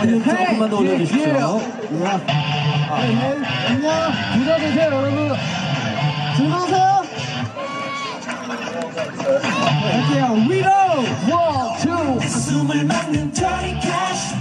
볼륨 조금만 더 올려주십시오. 안녕. 부자되세요, 여러분. 즐거우세요? 갈게요. 위로! 원, 투. 숨을 막는 cash 없으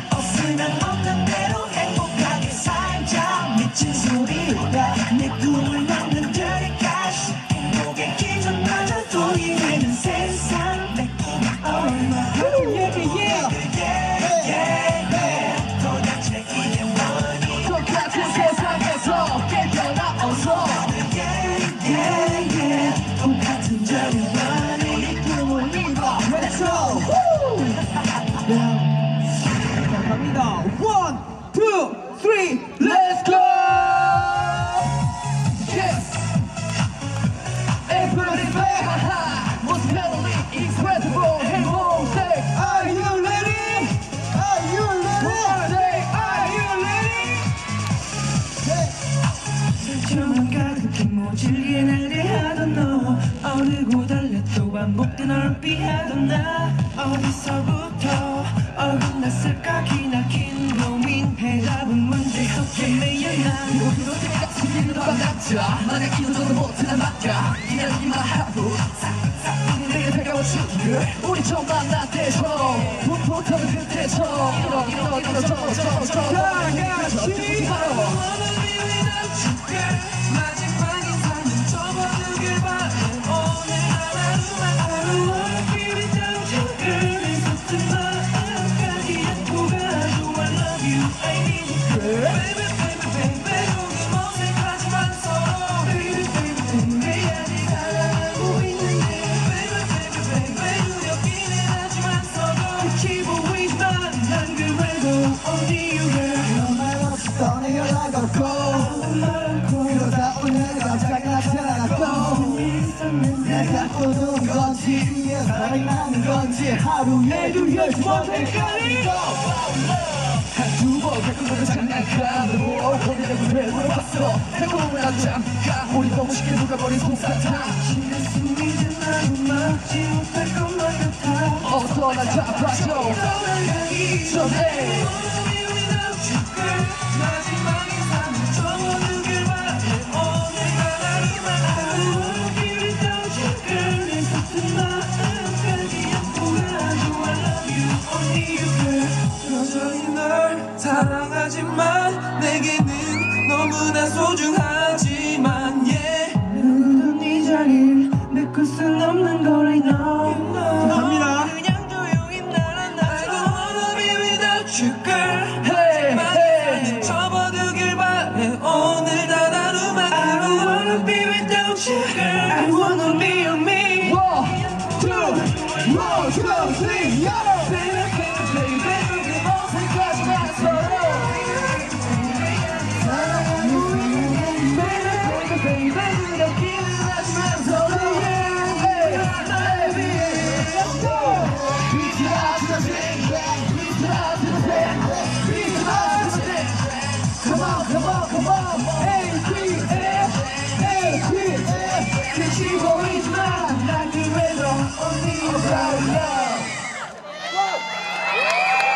자, 날개하던 너 어르고 달래 또 반복된 얼비하던 나 어디서부터 어긋났을까 기나긴 고민. 해답은 문제 없게 매일 난 그리고 내가 숨기는 반납자 만약 이도저도 못하는 맞다 기다리기만 하고 싹싹 내게 다가와주기를 우리 처음 때처럼 붕붕 터는 그때처럼 이러 이러 이러 저러 다 같이. 바로 마지막 인사는 떠내려 나가고 그러다 오늘 갑자기 나타나고 또는 건지 사랑이 나는 건지 하루에도 열번 헷갈리고 한두 번 가끔 보는 장난감으로 혼내려고 되물어봤어 해보면 난 잠깐 우리 너무 쉽게 녹아버린 솜사탕 지난 숨이 막지 못할 것만 같아 어서 날 잡아줘 하지만 내게는 너무나 소중하지만 yeah 누구든 이 자리를 메꿀 순 없는 걸 I know 갑니다. 그냥 조용히 날아 나 I don't wanna be without you girl Hey, hey. 접어두길 바래 오늘 단 하루만 I don't wanna be without you girl I wanna be a me One, two, one, two, three, yo!